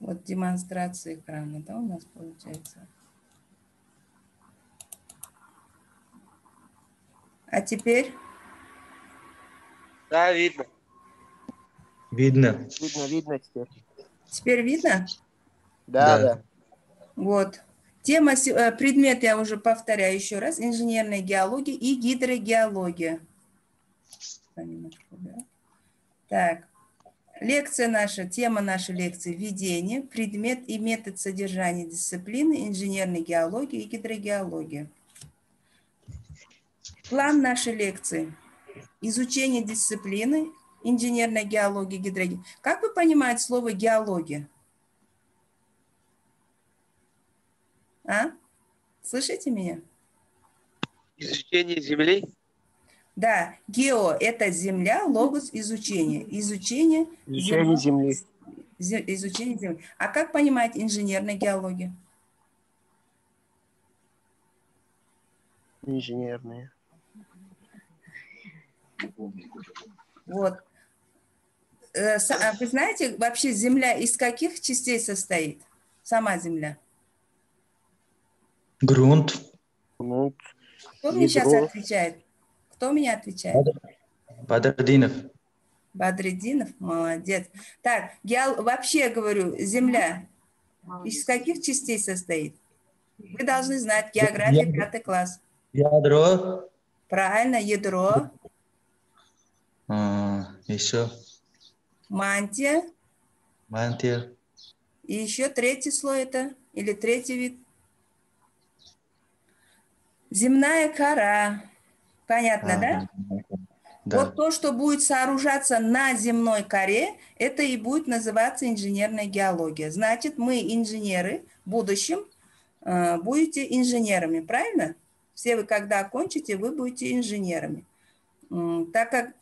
Вот демонстрация экрана, да, у нас получается. А теперь? Да, видно. Видно. Видно, видно теперь. Теперь видно? Да, Да. да. Вот. Тема, э, предмет, я уже повторяю еще раз, инженерная геология и гидрогеология. Немножко уберу. Так, лекция наша, тема нашей лекции – введение, предмет и метод содержания дисциплины инженерной геологии и гидрогеологии. План нашей лекции – изучение дисциплины инженерной геологии гидрогеологии. Как вы понимаете слово «геология»? А? Слышите меня? Изучение Земли. Да, гео – это земля, логос – изучение. Изучение, Изучение Земли. зе- изучение земли. А как понимать инженерная геология? Инженерные. Вот. Э, а Вы знаете, вообще земля из каких частей состоит? Сама земля. Грунт. Ну, Кто мне сейчас отвечает? Кто мне отвечает? Бадрдинов. Бадреддинов, молодец. Так, я вообще говорю, земля из каких частей состоит? Вы должны знать, география, пятый класс. Ядро. Правильно, ядро, а, еще мантия, мантия. и еще третий слой это, или третий вид. Земная кора. Понятно, А, да? Да. Вот то, что будет сооружаться на земной коре, это и будет называться инженерная геология. Значит, мы инженеры в будущем э, будете инженерами, правильно? Все вы, когда окончите, вы будете инженерами. Так как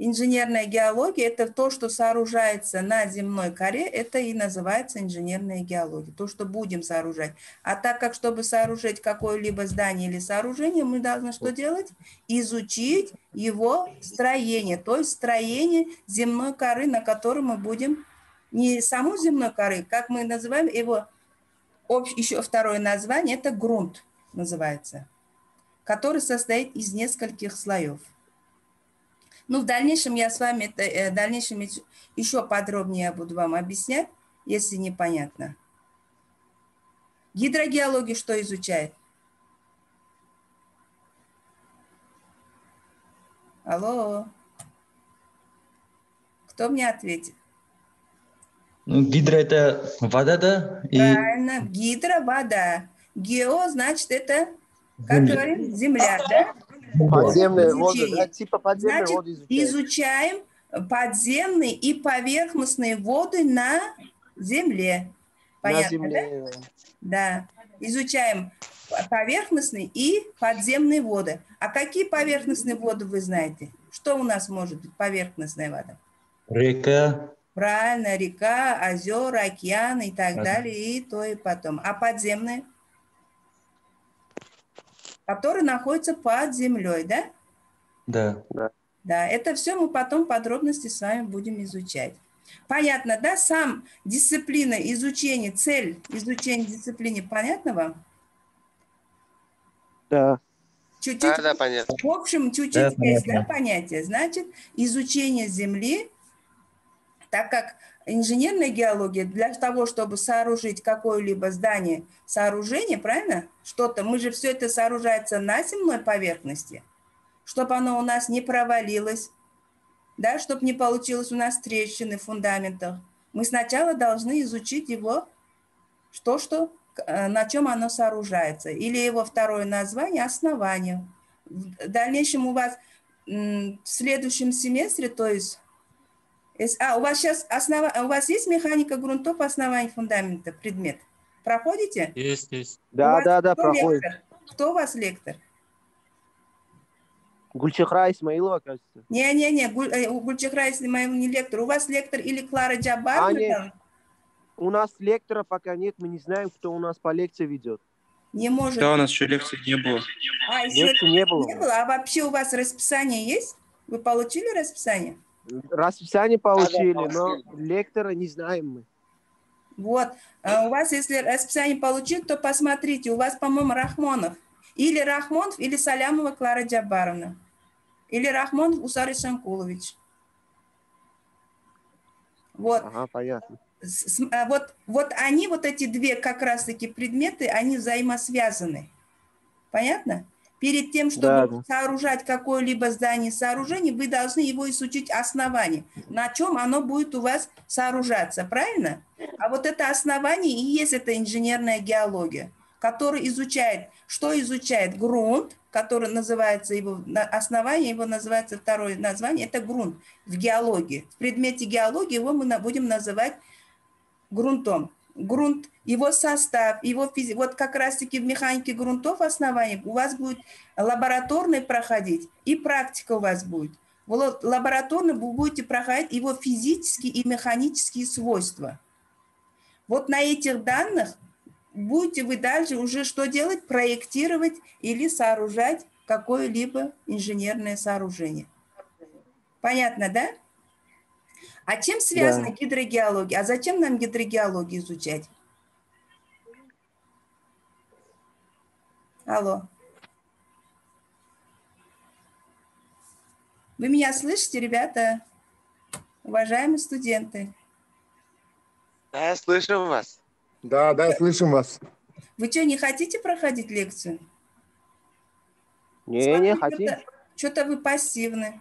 инженерная геология – это то, что сооружается на земной коре, это и называется инженерная геология, то, что будем сооружать. А так как, чтобы сооружать какое-либо здание или сооружение, мы должны что делать? Изучить его строение, то есть строение земной коры, на которой мы будем не саму земной коры, как мы называем его, еще второе название, это грунт называется, который состоит из нескольких слоев. Ну, в дальнейшем я с вами, это, э, в дальнейшем еще- еще подробнее я буду вам объяснять, если непонятно. Гидрогеология что изучает? Алло. Кто мне ответит? Ну, гидро это вода, да? И Правильно, гидро, вода. Гео, значит, это, как Земля. говорим, земля, да? Подземные воды, Изучение. да, типа подземные Значит, воды изучают. изучаем подземные и поверхностные воды на земле. На Понятно, да? земле. Да. Изучаем поверхностные и подземные воды. А какие поверхностные воды вы знаете? Что у нас может быть поверхностная вода? река. Правильно, река, озера, океаны и так далее, и то, и потом. А подземные? Которые находятся под землей, да? Да. Да, это все мы потом подробности с вами будем изучать. Понятно, да? Сам дисциплина изучения, цель изучения дисциплины, понятно вам? Да. Чуть-чуть Да, да, понятно. В общем, чуть-чуть Да, есть да, понятно. понятие. Значит, изучение Земли, так как инженерная геология для того, чтобы сооружить какое-либо здание, сооружение, правильно? Что-то, мы же все это сооружается на земной поверхности, чтобы оно у нас не провалилось, да, чтобы не получилось у нас трещины в фундаментах. Мы сначала должны изучить его, что, что, э, на чем оно сооружается. Или его второе название – основание. В дальнейшем у вас в следующем семестре, то есть, а, у вас сейчас основа, у вас есть механика грунтов основания фундамента, предмет? Проходите? Есть, есть. Да, да, да, кто проходит. лектор? Кто у вас лектор? Гульчахра Исмаилова, кажется. Не-не-не, Гуль- э, у Гульчахра Исмаиловна не лектор. У вас лектор или Клара Джабар? А, нет. У нас лектора пока нет, мы не знаем, кто у нас по лекции ведет. Не может. Да, у нас еще лекции не было. А, еще Лекции не было. не было. А вообще у вас расписание есть? Вы получили расписание? Расписание получили, но лектора не знаем мы. Вот. А у вас, если расписание получить, то посмотрите, у вас, по-моему, Рахмонов. Или Рахмонов, или Салямова Клара Джабаровна. Или Рахмонов Усар Исанкулович. Вот. Ага, понятно. С- а Вот, вот они, вот эти две как раз-таки предметы, они взаимосвязаны. Понятно? Перед тем, чтобы Да, да. сооружать какое-либо здание, сооружение, вы должны его изучить основание, на чем оно будет у вас сооружаться, правильно? А вот это основание и есть эта инженерная геология, которая изучает, что изучает грунт, который называется его, основание его называется, второе название, это грунт в геологии. В предмете геологии его мы будем называть грунтом. Грунт, его состав, его физи... Вот как раз-таки в механике грунтов оснований у вас будет лабораторный проходить, и практика у вас будет. Вот лабораторно вы будете проходить его физические и механические свойства. Вот на этих данных будете вы дальше уже что делать? Проектировать или сооружать какое-либо инженерное сооружение. Понятно, да? А чем связана гидрогеология? А зачем нам гидрогеологию изучать? Алло. Вы меня слышите, ребята? Уважаемые студенты. Да, я слышу вас. Да, да, слышим вас. Вы что, не хотите проходить лекцию? Не, не Смотрю, хотим. Что-то вы пассивны.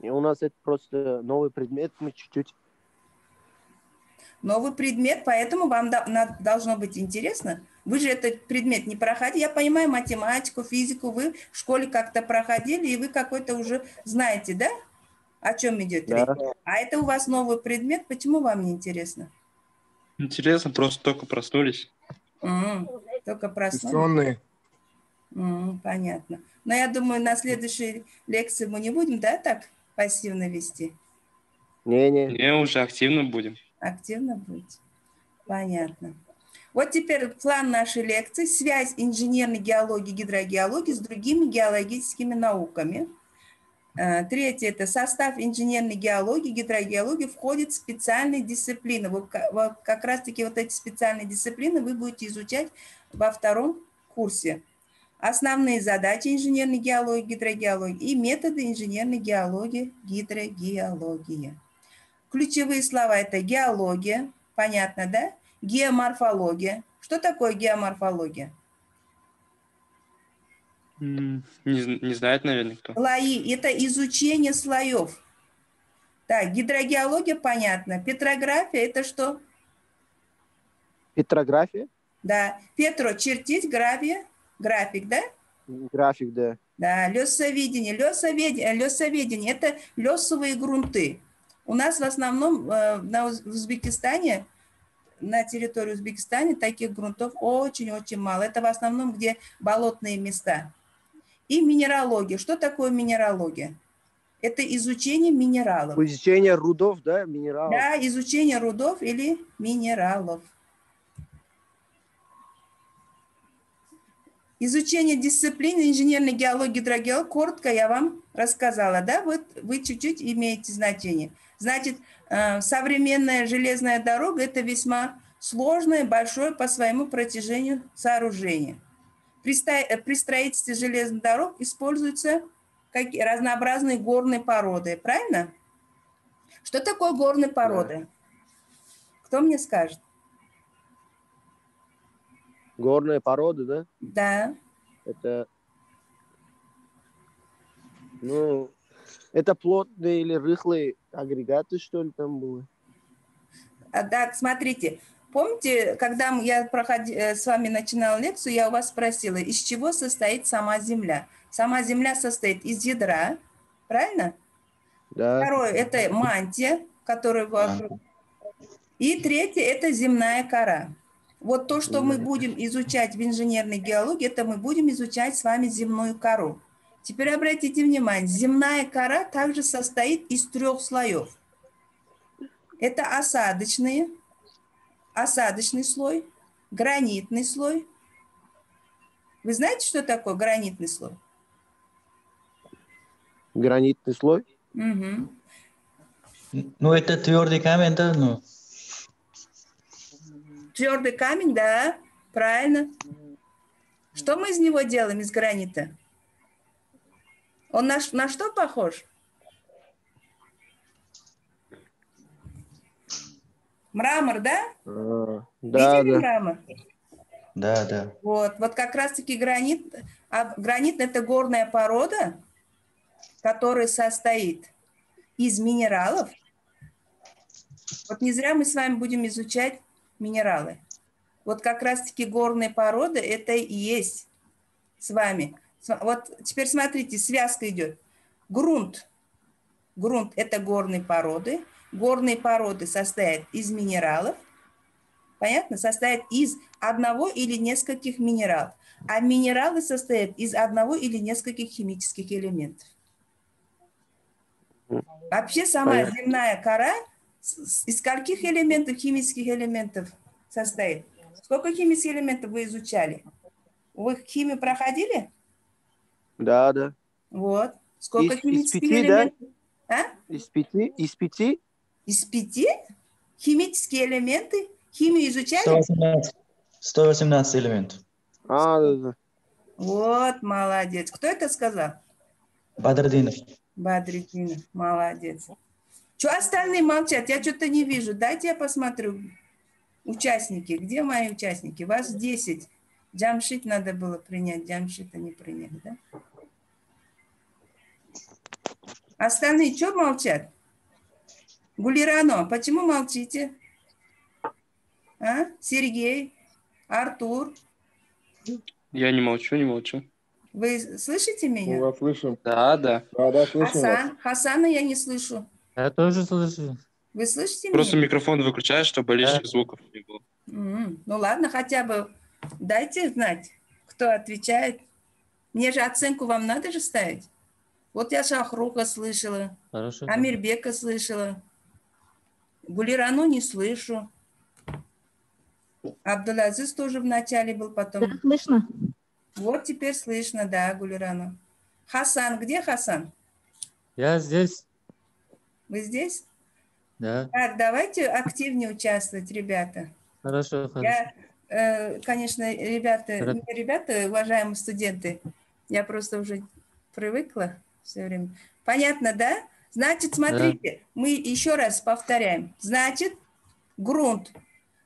И у нас это просто новый предмет, мы чуть-чуть. Новый предмет, поэтому вам должно быть интересно. Вы же этот предмет не проходили. Я понимаю математику, физику. Вы в школе как-то проходили, и вы какой-то уже знаете, да? О чем идет Да. речь? А это у вас новый предмет. Почему вам не интересно? Интересно, просто только проснулись. М, Только проснулись. Сонные. Понятно. Но я думаю, на следующей лекции мы не будем, да, так пассивно вести? Не-не. Не, уже активно будем. Активно будете. Понятно. Вот теперь план нашей лекции. Связь инженерной геологии и гидрогеологии с другими геологическими науками. Э, Третье – это состав инженерной геологии, гидрогеологии входит в специальные дисциплины. Вот как раз-таки вот эти специальные дисциплины вы будете изучать во втором курсе. Основные задачи инженерной геологии, гидрогеологии и методы инженерной геологии, гидрогеологии. Ключевые слова – это геология, понятно, да? Геоморфология. Что такое геоморфология? Не, не знает, наверное, кто. Слои – это изучение слоев. Так, гидрогеология, понятно. Петрография – это что? Петрография? Да. Петро – чертить, графия, график, да? График, да. Да, лесоведение. Лесоведение, лесоведение – это лесовые грунты. У нас в основном э, на Узбекистане, на территории Узбекистана таких грунтов очень-очень мало. Это в основном где болотные места. И минералогия. Что такое минералогия? Это изучение минералов. Изучение рудов, да, минералов. Да, изучение рудов или минералов. Изучение дисциплины инженерной геологии, гидрогеологии, коротко я вам рассказала, да, вот вы чуть-чуть имеете значение. Значит, э, современная железная дорога – это весьма сложное, большое по своему протяжению сооружение. При, э, строительстве железных дорог используются какие, разнообразные горные породы, правильно? Что такое горные породы? Кто мне скажет? Горные породы, да? Да. Это, ну, это плотные или рыхлые агрегаты, что ли, там было? А, Так, смотрите, помните, когда я проходи- э, с вами начинала лекцию, я у вас спросила, из чего состоит сама Земля? Сама Земля состоит из ядра, правильно? Да. Второе – это мантия, которая вокруг. И третье – это земная кора. Вот то, что мы будем изучать в инженерной геологии, это мы будем изучать с вами земную кору. Теперь обратите внимание, земная кора также состоит из трех слоев. Это осадочные, осадочный слой, гранитный слой. Вы знаете, что такое гранитный слой? Гранитный слой. Мгм. Ну, это твердый камень, да? Ну, Твердый камень, да, правильно. Что мы из него делаем, из гранита? Он на, на что похож? Мрамор, да? А, да, Видели да. мрамор? да, да. Вот, вот как раз-таки гранит, а гранит это горная порода, которая состоит из минералов. Вот не зря мы с вами будем изучать минералы. Вот как раз-таки горные породы это и есть с вами. Вот теперь смотрите, связка идет. Грунт. Грунт – это горные породы. Горные породы состоят из минералов. Понятно? Состоят из одного или нескольких минералов. А минералы состоят из одного или нескольких химических элементов. Вообще сама Понятно. земная кора из скольких элементов, химических элементов состоит? Сколько химических элементов вы изучали? Вы химию проходили? Да, да. Вот. Сколько Из- из химических пяти, да? элементов? А? Из пяти? Из пяти? Из пяти? Химические элементы? Химию изучали? 118, 118 элементов. А, да, да. Вот, молодец. Кто это сказал? Бадрдинов. Бадридинов, молодец. Что остальные молчат? Я что-то не вижу. Дайте я посмотрю. Участники. Где мои участники? Вас 10. Джамшит надо было принять. Джамшита не приняли, да? Остальные что молчат? Гулирано, почему молчите? А? Сергей, Артур, Я не молчу, не молчу. вы слышите Мы меня? вас слышим. Да, да. Да, да, слышим вас. Хасан, Хасана я не слышу. Я тоже слышу. Вы слышите Просто меня? микрофон выключаешь, чтобы лишних звуков не было. М, Ну ладно, хотя бы дайте знать, кто отвечает. Мне же оценку вам надо же ставить. Вот я Шахруха слышала, Хорошо. Амирбека слышала, Гулирану не слышу. Абдулазиз тоже в начале был, Да, потом. слышно? Вот теперь слышно, да, Гулирану. Хасан, где Хасан? Я здесь. Вы здесь? Да, Так, давайте активнее участвовать, ребята. хорошо, хорошо. Я, э, конечно, ребята, не ребята, уважаемые студенты, я просто уже привыкла все время. Понятно, да? Значит, смотрите, мы еще раз повторяем. Значит, грунт.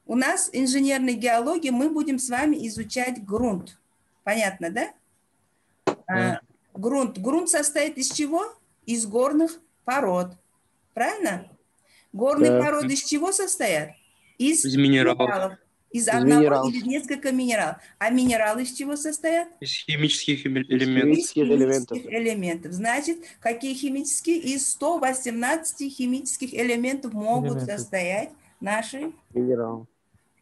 У нас инженерной геологии мы будем с вами изучать грунт. Понятно, да? А, Да. грунт. Грунт состоит из чего? Из горных пород. Правильно? Горные Да. породы из чего состоят? Из, Из минералов. Из, Из одного минералов. или несколько минералов. А минералы из чего состоят? Из химических эме- Из элементов. химических элементов. элементов. Значит, какие химические? Из 118 химических элементов могут Элементов. состоять наши Минерал.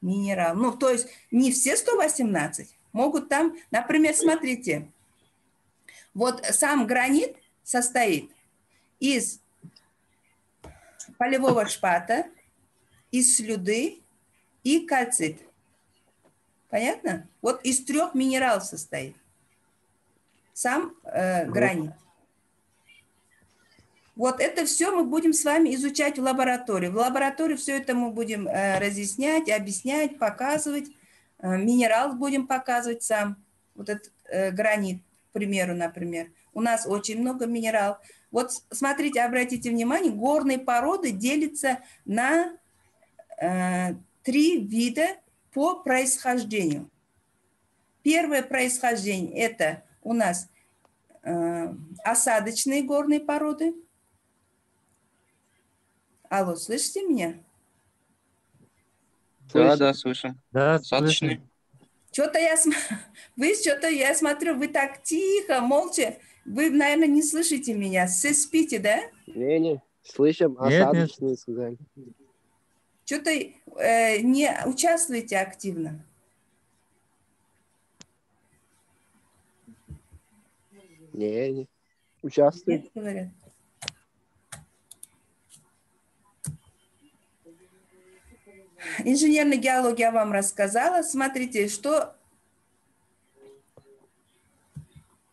минералы. Ну, то есть не все 118. Могут там, например, смотрите, вот сам гранит состоит из полевого шпата, из слюды и кальцит. Понятно? Вот из трех минералов состоит сам э, гранит. Вот это все мы будем с вами изучать в лаборатории. В лаборатории все это мы будем э, разъяснять, объяснять, показывать. Э, минерал будем показывать сам. Вот этот э, гранит, к примеру, например. У нас очень много минералов. Вот смотрите, обратите внимание, горные породы делятся на э, три вида по происхождению. Первое происхождение – это у нас э, осадочные горные породы. Алло, слышите меня? Да, да, слышим. Да, слышно. Что-то я, см- вы что-то, я смотрю, вы так тихо, молча, вы, наверное, не слышите меня. Все спите, да? Не-не, слышим, Нет, нет. осадочные сказали. Что-то э, не участвуете активно. Не-не. Участвуем. Нет, говорят. Инженерная геология я вам рассказала. Смотрите, что...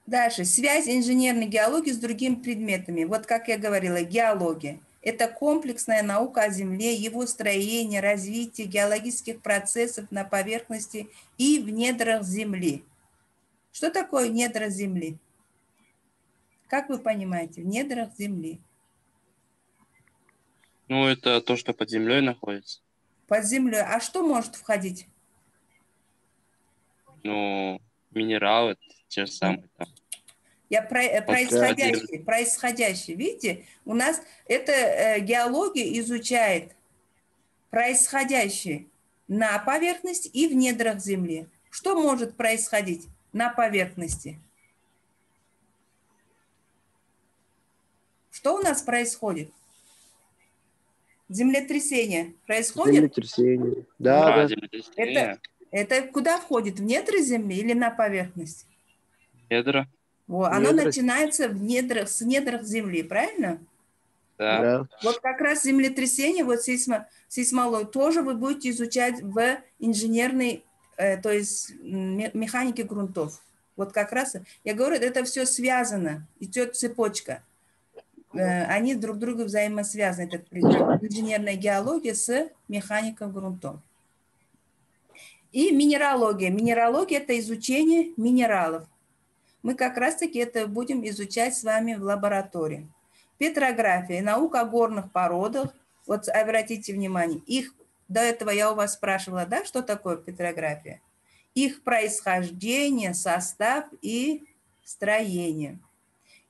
Дальше. Связь инженерной геологии с другими предметами. Вот как я говорила, геология. Это комплексная наука о Земле, его строении, развитии геологических процессов на поверхности и в недрах Земли. Что такое недра Земли? Как вы понимаете, в недрах Земли? Ну, это то, что под землей находится. Под землей. А что может входить? Ну, минералы, те же самые там. Я про, э, происходящее, происходящее. Видите, у нас это э, геология изучает происходящее на поверхности и в недрах Земли. Что может происходить на поверхности? Что у нас происходит? Землетрясение происходит? Землетрясение. Да, А, да. землетрясение, Это куда входит? В недры Земли или на поверхность? Недра, Во, оно Недры. начинается в недрах, с недрах Земли, правильно? да. Да. Вот как раз землетрясение, вот сейсмо, сейсмологию тоже вы будете изучать в инженерной, э, то есть механике грунтов. Вот как раз, я говорю, это все связано, идет цепочка. Э, они друг друга взаимосвязаны, этот предмет. Инженерная геология с механикой грунтов. И минералогия. Минералогия – это изучение минералов. Мы как раз-таки это будем изучать с вами в лаборатории. Петрография, наука о горных породах. Вот обратите внимание, их до этого я у вас спрашивала, да, что такое петрография? Их происхождение, состав и строение.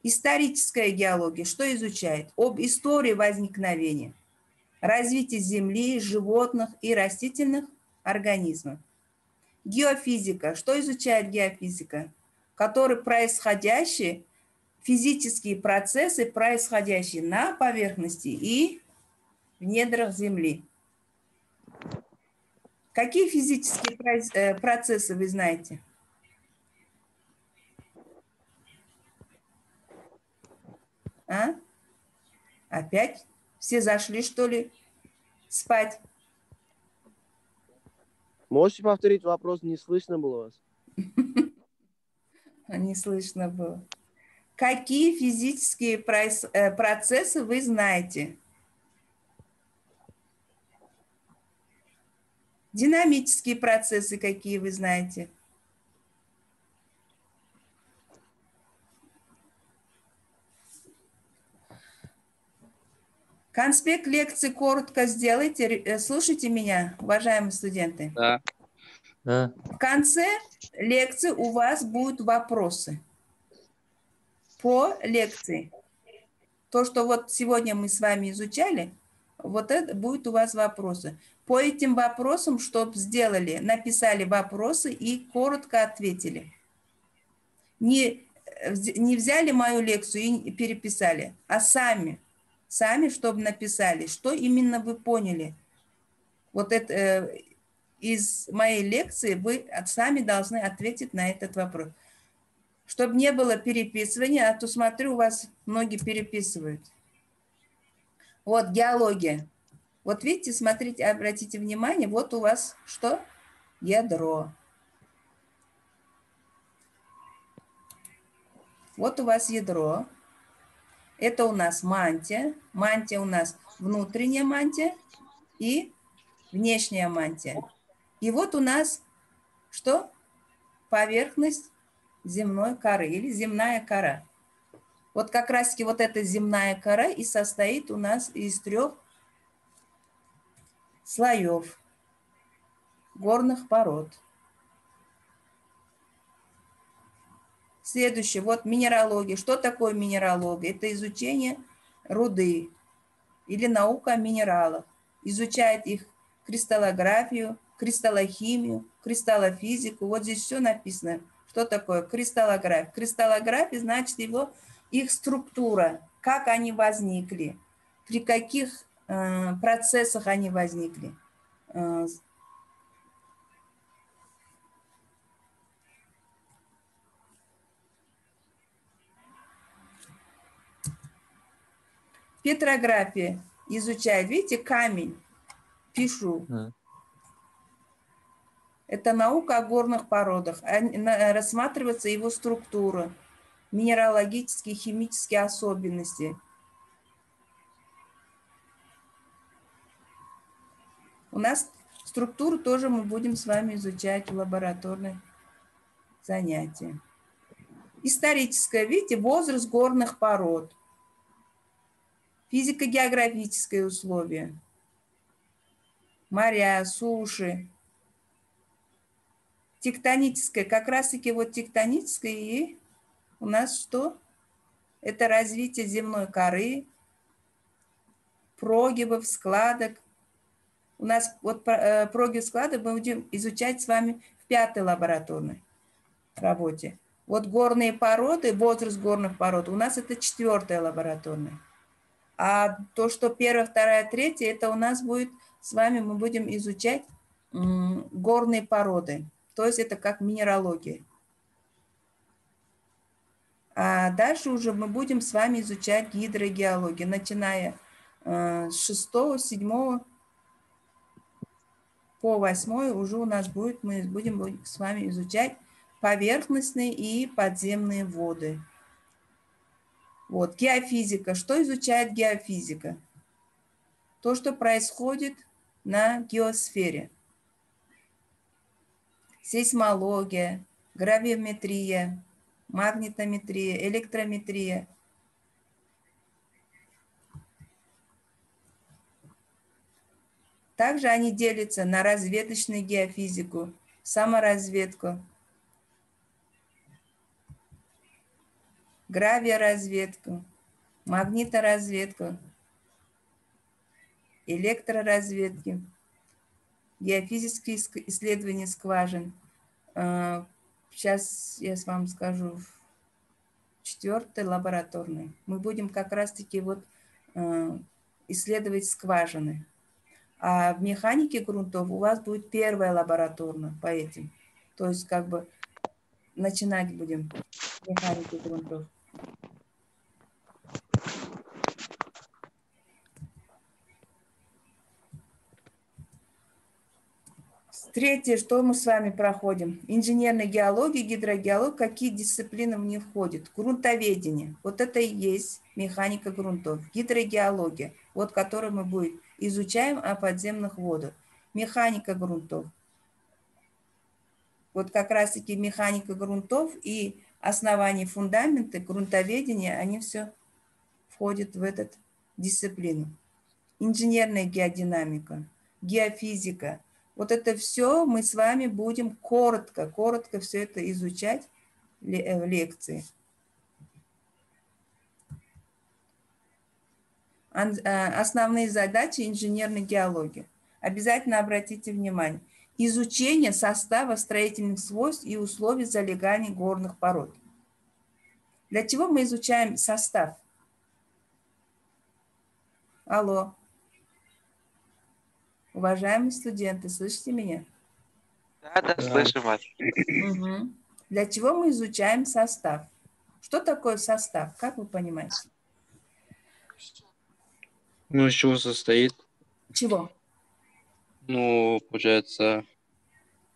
Историческая геология что изучает? Об истории возникновения, развитии Земли, животных и растительных организмов. Геофизика. Что изучает геофизика? Который происходящие физические процессы, происходящие на поверхности и в недрах Земли. Какие физические э, процессы вы знаете? А? Опять? Все зашли, что ли, спать? Можете повторить вопрос? Не слышно было вас. Не слышно было. Какие физические э, процессы вы знаете? Динамические процессы какие вы знаете? Конспект лекции коротко сделайте. Э, Слушайте меня, уважаемые студенты. Да. Да. В конце лекции у вас будут вопросы по лекции. То, что вот сегодня мы с вами изучали, вот это будет у вас вопросы. По этим вопросам, чтобы сделали, написали вопросы и коротко ответили. Не, не взяли мою лекцию и переписали, а сами, сами, чтобы написали, что именно вы поняли. Вот это э, из моей лекции вы сами должны ответить на этот вопрос. Чтобы не было переписывания, а то смотрю, у вас многие переписывают. Вот геология. Вот видите, смотрите, обратите внимание, вот у вас что? Ядро. Вот у вас ядро. Это у нас мантия. Мантия у нас внутренняя мантия и внешняя мантия. И вот у нас что? Поверхность земной коры или земная кора. Вот как раз-таки вот эта земная кора и состоит у нас из трех слоев горных пород. Следующее, вот минералогия. Что такое минералогия? Это изучение руды или наука о минералах. Изучает их кристаллографию, кристаллохимию, кристаллофизику. Вот здесь все написано. Что такое кристаллография? Кристаллография значит его, их структура, как они возникли, при каких э, процессах они возникли. Э, Петрография изучает, видите, камень, пишу. Это наука о горных породах. А, Рассматривается его структура, минералогические, химические особенности. У нас структуру тоже мы будем с вами изучать в лабораторной занятии. Историческое, видите, возраст горных пород. Физико-географические условия. Моря, суши. Тектоническое, как раз-таки вот тектоническое и у нас что? Это развитие земной коры, прогибов, складок. У нас вот э, прогиб складок мы будем изучать с вами в пятой лабораторной работе. Вот горные породы, возраст горных пород, у нас это четвертая лабораторная. А то, что первая, вторая, третья, это у нас будет с вами, мы будем изучать горные породы. То есть это как минералогия. А дальше уже мы будем с вами изучать гидрогеологию, начиная э, с 6, 7 по 8 уже у нас будет, мы будем с вами изучать поверхностные и подземные воды. Вот, геофизика. Что изучает геофизика? То, что происходит на геосфере. Сейсмология, гравиметрия, магнитометрия, электрометрия. Также они делятся на разведочную геофизику, саморазведку, гравиоразведку, магниторазведку, электроразведки, геофизические исследования скважин, Сейчас я вам скажу, четвертый лабораторный. Мы будем как раз-таки вот э, исследовать скважины. А в механике грунтов у вас будет первая лабораторная по этим. То есть как бы начинать будем механики грунтов. Третье, что мы с вами проходим? Инженерная геология, гидрогеология, какие дисциплины в них входят? Грунтоведение. Вот это и есть механика грунтов. Гидрогеология, вот которую мы будем изучаем о подземных водах. Механика грунтов. Вот как раз-таки механика грунтов и основания фундамента, грунтоведения, они все входят в эту дисциплину. Инженерная геодинамика, геофизика – вот это все мы с вами будем коротко, коротко все это изучать э, в лекции. Э, основные задачи инженерной геологии. Обязательно обратите внимание. Изучение состава строительных свойств и условий залегания горных пород. Для чего мы изучаем состав? Алло. Уважаемые студенты, слышите меня? Да, да, слышим вас. Угу. Для чего мы изучаем состав? Что такое состав? Как вы понимаете? Ну, из чего состоит? Чего? Ну, получается,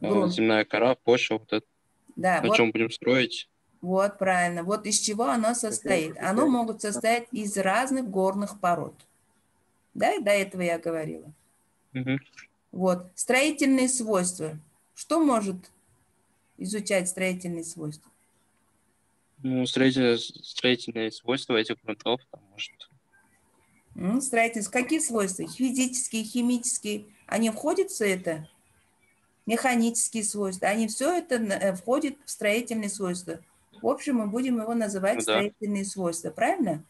э, Грунт. земная кора, почва, вот это. Да, На вот, чем будем строить? вот правильно. Вот из чего оно состоит. Оно могут состоять из разных горных пород. Да, и до этого я говорила. Вот. Строительные свойства. Что может изучать строительные свойства? Ну, строительные, строительные свойства этих грунтов, там, может, Строительные. Какие свойства? Физические, химические. Они входят в все это? Механические свойства. Они все это э, входит в строительные свойства. В общем, мы будем его называть Ну да. строительные свойства. Правильно?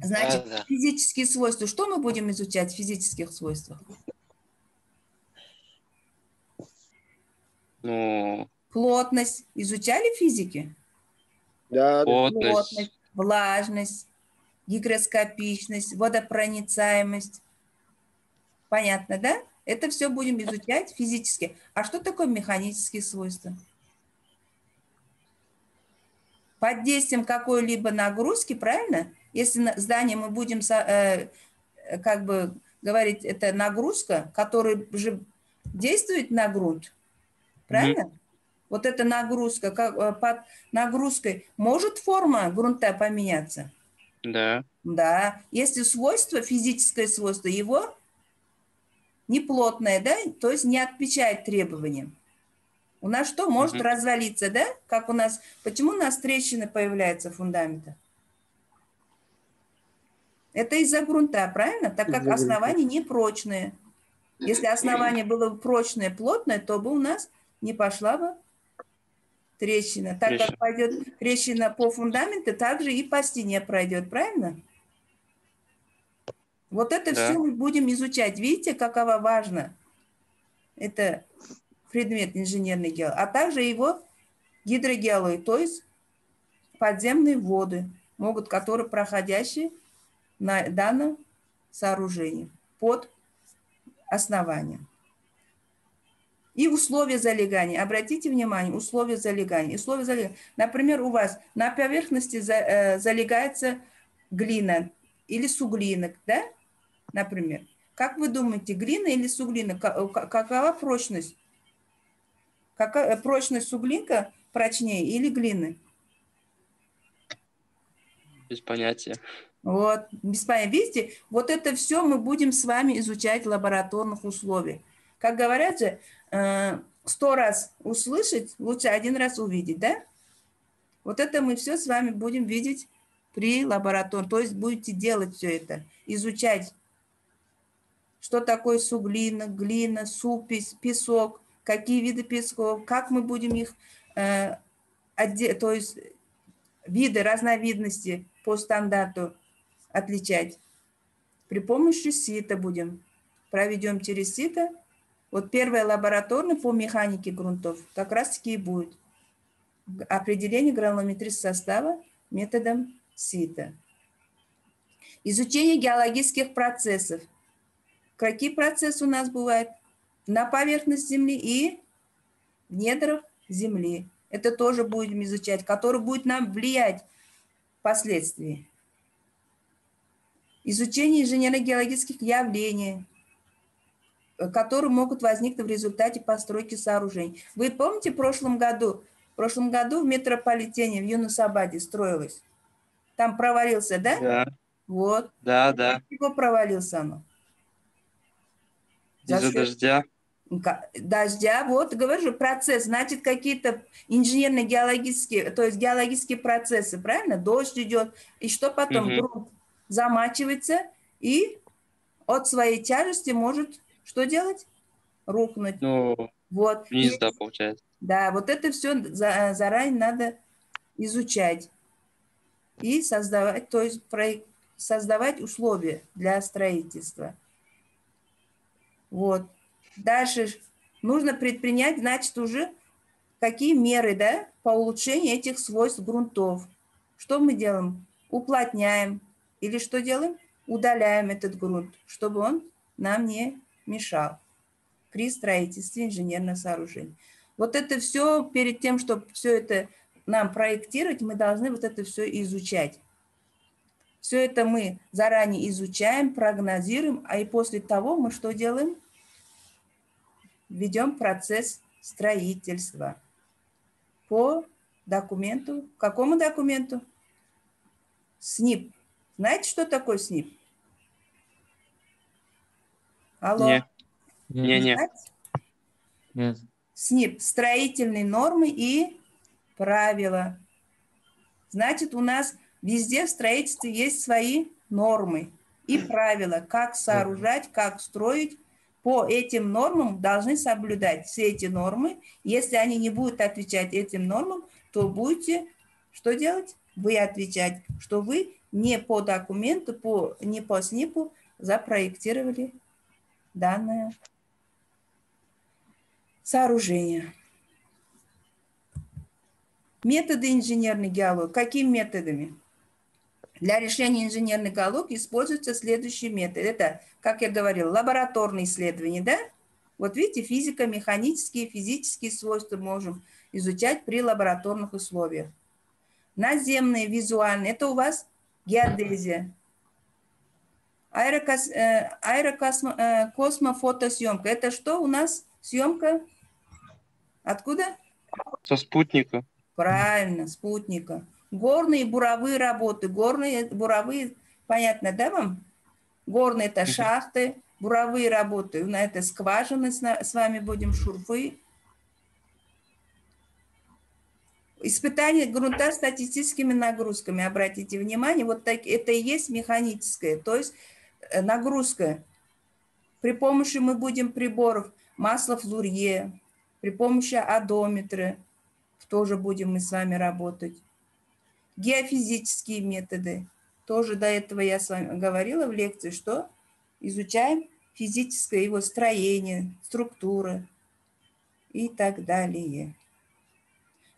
Значит, Да, да. физические свойства. Что мы будем изучать в физических свойствах? ну, Плотность. Изучали физики? Да, да. плотность, Плотность, влажность, гигроскопичность, водопроницаемость. Понятно, да? Это все будем изучать физически. А что такое механические свойства? Под действием какой-либо нагрузки, правильно? Если здание мы будем, э, э, как бы говорить, это нагрузка, которая же действует на грунт, правильно? вот эта нагрузка, как, э, под нагрузкой, может форма грунта поменяться? Да. Да. Если свойство, физическое свойство его неплотное, да, то есть не отвечает требованиям. У нас что, может Мгм. развалиться, да? Как у нас, почему у нас трещины появляются фундамента? Это из-за грунта, правильно? Так как основание непрочное. Если основание было бы прочное, плотное, то бы у нас не пошла бы трещина. Так Трещина. как пойдет трещина по фундаменту, также и по стене пройдет, правильно? Вот это Да. все мы будем изучать. Видите, какова важна это предмет инженерной геологии, а также его гидрогеология, то есть подземные воды, могут, которые проходящие на данном сооружении под основанием. И условия залегания. Обратите внимание, условия залегания. Условия залегания. Например, у вас на поверхности э, залегается глина или суглинок, да? Например. Как вы думаете, глина или суглинок? Ка- Какова прочность? Какая прочность суглинка прочнее или глины? Без понятия. Вот. Видите, вот это все мы будем с вами изучать в лабораторных условиях. Как говорят же, э, сто раз услышать, лучше один раз увидеть, да? Вот это мы все с вами будем видеть при лаборатории. То есть будете делать все это, изучать, что такое суглина, глина, супись, песок, какие виды песков, как мы будем их, э, то есть виды, разновидности по стандарту отличать. При помощи сита будем. Проведем через сито. Вот первая лабораторная по механике грунтов как раз-таки и будет. Определение гранулометрического состава методом сита. Изучение геологических процессов. Какие процессы у нас бывают? На поверхности Земли и в недрах Земли. Это тоже будем изучать, который будет нам влиять впоследствии. Изучение инженерно-геологических явлений, э, которые могут возникнуть в результате постройки сооружений. Вы помните в прошлом году, в прошлом году в метрополитене в Юнусабаде строилось? Там провалился, да? Да, Вот. да, да. Чего провалился оно? За Из-за счет- дождя. Дождя, вот, говорю же, процесс, значит, какие-то инженерно-геологические, то есть геологические процессы, правильно? Дождь идет, и что потом? Мгм. Грунт замачивается и от своей тяжести может что делать? Рухнуть. Ну, Вот. вниз, И- да, получается. да, вот это все заранее надо изучать и создавать, то есть проек- создавать условия для строительства. Вот. Дальше нужно предпринять, значит, уже какие меры, да, по улучшению этих свойств грунтов. Что мы делаем? Уплотняем. Или что делаем? Удаляем этот грунт, чтобы он нам не мешал при строительстве инженерных сооружений. Вот это все, перед тем, чтобы все это нам проектировать, мы должны вот это все изучать. Все это мы заранее изучаем, прогнозируем, а и после того мы что делаем? Ведем процесс строительства по документу. Какому документу? СНИП. Знаете, что такое СНИП? Алло. Не, Нет, не-не. знаете? нет. СНИП – строительные нормы и правила. Значит, у нас везде в строительстве есть свои нормы и правила, как сооружать, как строить. По этим нормам должны соблюдать все эти нормы. Если они не будут отвечать этим нормам, то будете что делать? Вы отвечать, что вы не по документу, по, не по СНИПу запроектировали данное сооружение. Методы инженерной геологии. Какими методами? Для решения инженерной геологии используются следующие методы. Это, как я говорил, лабораторные исследования, да? Вот видите, физико-механические, физические свойства можем изучать при лабораторных условиях. Наземные, визуальные. Это у вас геодезия. Аэрокос, э, аэрокосмо, э. Это что у нас? Съемка? Откуда? Со спутника. Правильно, спутника. Горные буровые работы. Горные буровые, понятно, да вам? Горные это шахты, буровые работы. На это скважины с вами будем, шурфы. Испытание грунта статистическими нагрузками. Обратите внимание, вот так, это и есть механическое, то есть э, нагрузка. При помощи мы будем приборов масло флурье, при помощи одометра тоже будем мы с вами работать. Геофизические методы. Тоже до этого я с вами говорила в лекции, что изучаем физическое его строение, структура и так далее.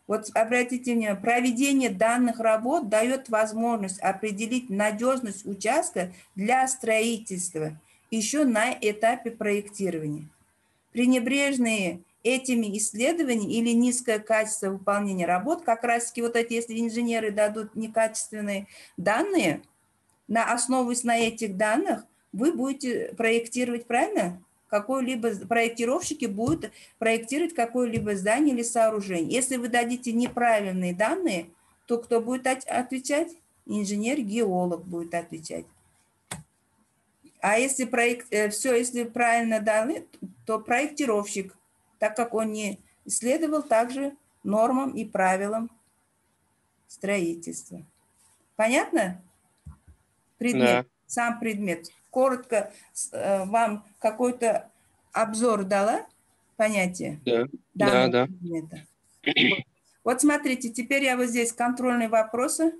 Вот обратите внимание, проведение данных работ дает возможность определить надежность участка для строительства еще на этапе проектирования. Пренебрежные этими исследованиями или низкое качество выполнения работ, как раз таки вот эти, если инженеры дадут некачественные данные, на основываясь на этих данных, вы будете проектировать, правильно? Какой-либо проектировщики будут проектировать какое-либо здание или сооружение. Если вы дадите неправильные данные, то кто будет от- отвечать? Инженер-геолог будет отвечать. А если проект, все, если правильно даны, то проектировщик, так как он не исследовал также нормам и правилам строительства. Понятно? Предмет, Да. сам предмет. Коротко э, вам какой-то обзор дала понятие Да. Да, да. предмета. Вот. Вот смотрите, теперь я вот здесь контрольные вопросы.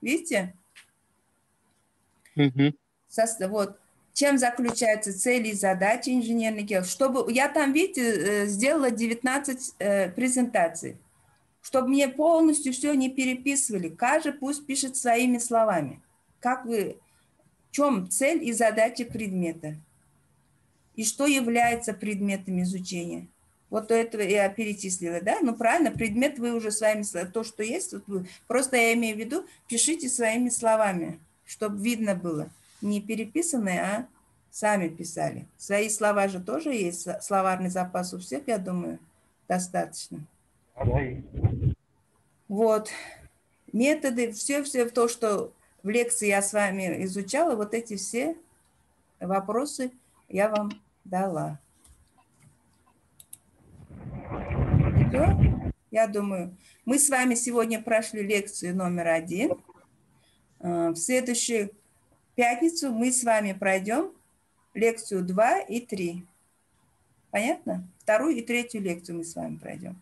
Видите? Сос- Вот. Чем заключаются цели и задачи инженерной геологии? Чтобы я там, видите, э, сделала 19 э, презентаций. Чтобы мне полностью все не переписывали. Каждый пусть пишет своими словами. Как вы, в чем цель и задача предмета? И что является предметом изучения? Вот этого я перечислила, да? Ну, правильно, предмет вы уже своими словами, то, что есть, вот вы, просто я имею в виду, пишите своими словами, чтобы видно было. Не переписанные, а сами писали. Свои слова же тоже есть, словарный запас у всех, я думаю, достаточно. Вот. Методы, все-все то, что в лекции я с вами изучала, вот эти все вопросы я вам дала. Все? Я думаю, мы с вами сегодня прошли лекцию номер один. Э, В следующую пятницу мы с вами пройдем лекцию 2 и 3. Понятно? Вторую и третью лекцию мы с вами пройдем.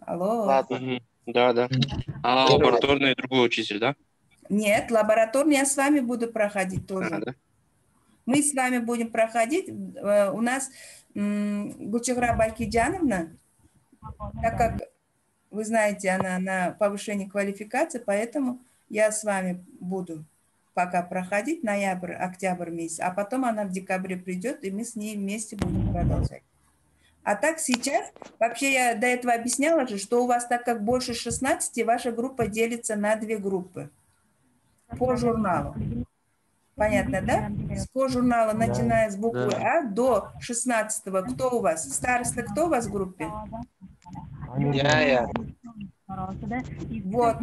Алло. Ладно. Да, да. А лабораторный другой учитель, да? Нет, лабораторный я с вами буду проходить тоже. А, да. Мы с вами будем проходить. э, У нас м, Гульчахра Балькиджановна, так как вы знаете, она на повышении квалификации, поэтому я с вами буду пока проходить ноябрь, октябрь месяц, а потом она в декабре придет, и мы с ней вместе будем продолжать. А так сейчас, вообще я до этого объясняла же, что у вас так как больше 16, ваша группа делится на две группы по журналу. Понятно, да? По журнала, начиная с буквы А до 16. Кто у вас? Староста кто у вас в группе? Я, я. Вот.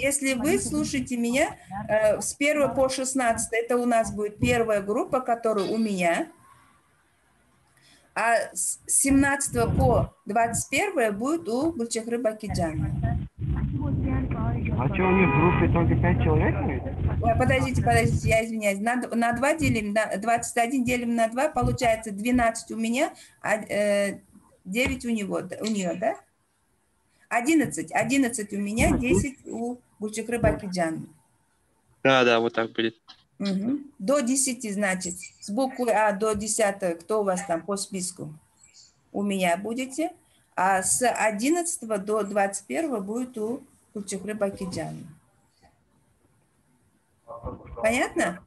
Если вы слушаете меня, э, с 1 по 16 это у нас будет первая группа, которая у меня. А с 17 по 21 будет у Гульчахры Бакиджана. А что, у них в группе только пять человек будет? Ой, Подождите, подождите, я извиняюсь. На, на 2 делим, на 21 делим на 2, получается 12 у меня, а э, 9 у него, у нее, да? 11, 11 у меня, 10 у Гульчахры Бакиджана. Да, да, вот так будет. Мгм. До 10, значит, с буквы А до 10, кто у вас там по списку? У меня будете. А с 11 до 21 будет у Кульчухры Бакиджана. Понятно?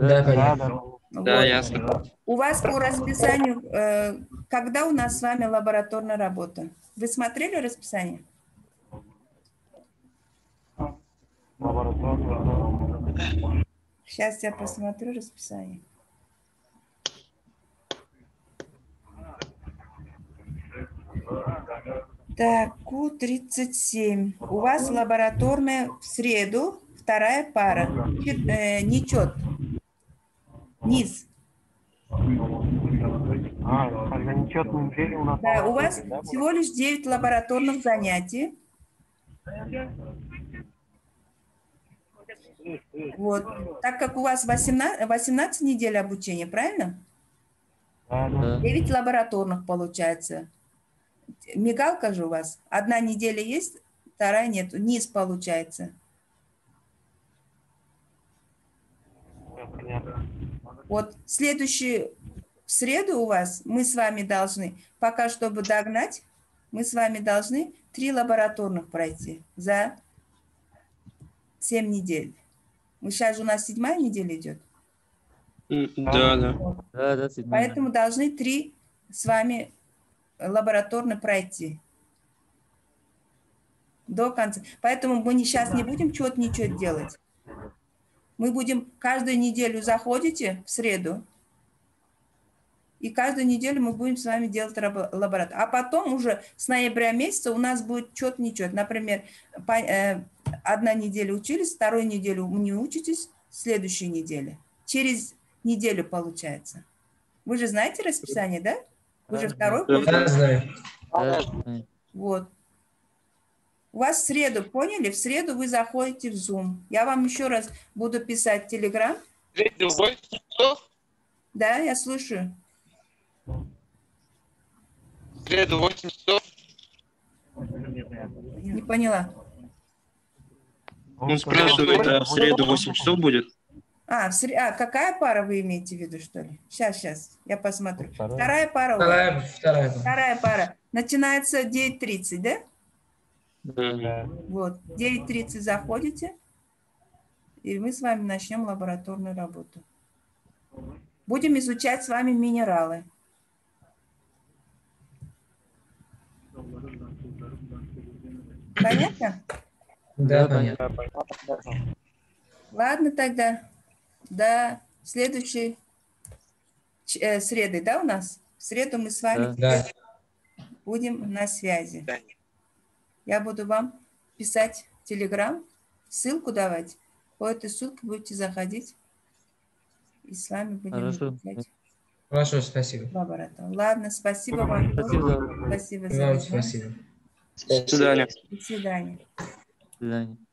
Да, Да, понятно. да. Да, Вот. ясно. У вас по расписанию, э, когда у нас с вами лабораторная работа? Вы смотрели расписание? Лаборатория. Сейчас я посмотрю расписание. Так, Q37. У вас лабораторная в среду, вторая пара. Чет- э, нечет. Низ. А, тогда нечетную неделю у нас... Да, у вас всего лишь 9 лабораторных занятий. Вот. Так как у вас 18, 18 недель обучения, правильно? Да, да. Да. 9 лабораторных получается. Мигалка же у вас. Одна неделя есть, вторая нет. Низ получается. Вот следующий в среду у вас мы с вами должны, пока чтобы догнать, мы с вами должны три лабораторных пройти за 7 недель. Мы сейчас же у нас седьмая неделя идет. Да, да. Да, да, седьмая. Поэтому должны три с вами лабораторно пройти. До конца. Поэтому мы сейчас не будем чего-то ничего делать. Мы будем каждую неделю заходите в среду, и каждую неделю мы будем с вами делать лабораторию. А потом уже с ноября месяца у нас будет чет нечет. Например, по- э, одна неделя учились, вторую неделю не учитесь, следующей неделе. Через неделю получается. Вы же знаете расписание, да? Вы же второй курс. Да, знаю. Вот. У вас в среду, поняли? В среду вы заходите в Zoom. Я вам еще раз буду писать в Telegram. Среду 8 часов? Да, я слушаю. Среду 8 часов? Не поняла. Он спрашивает, а в среду 8 часов будет? А, в сре- а, какая пара вы имеете в виду, что ли? Сейчас, сейчас, я посмотрю. Вторая пара. у вас. Вторая, вторая. Вторая пара. Начинается 9.30, да? Да. Вот. 9.30 заходите, и мы с вами начнем лабораторную работу. Будем изучать с вами минералы. Понятно? Да, Да, понятно. Ладно тогда. До следующей э, среды, да, у нас? В среду мы с вами Да. будем на связи. Да. Я буду вам писать в Телеграм, ссылку давать. По этой ссылке будете заходить. И с вами будем Хорошо. Хорошо, спасибо. лабораторию. Ладно, спасибо вам. Спасибо. Спасибо за вам спасибо. До свидания. До свидания. До свидания.